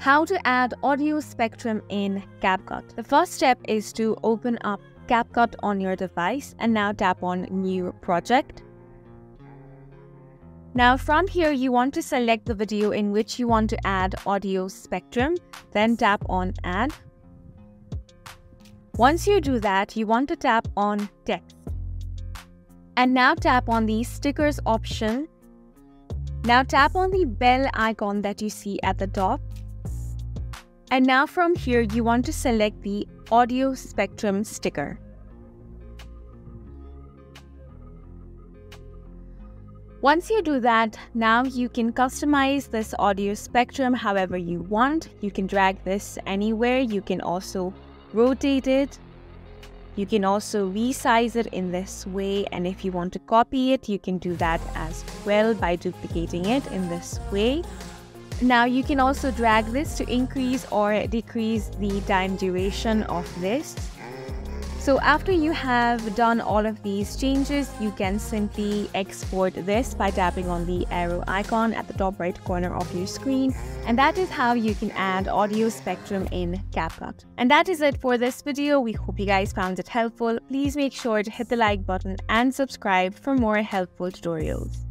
How to add audio spectrum in CapCut. The first step is to open up CapCut on your device and now tap on New Project. Now from here, you want to select the video in which you want to add audio spectrum, then tap on Add. Once you do that, you want to tap on Text. And now tap on the Stickers option. Now tap on the bell icon that you see at the top and now from here, you want to select the audio spectrum sticker. Once you do that, now you can customize this audio spectrum however you want. You can drag this anywhere. You can also rotate it. You can also resize it in this way. And if you want to copy it, you can do that as well by duplicating it in this way. Now you can also drag this to increase or decrease the time duration of this. So after you have done all of these changes, you can simply export this by tapping on the arrow icon at the top right corner of your screen. And that is how you can add audio spectrum in CapCut. And that is it for this video. We hope you guys found it helpful. Please make sure to hit the like button and subscribe for more helpful tutorials.